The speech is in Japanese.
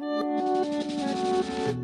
うん。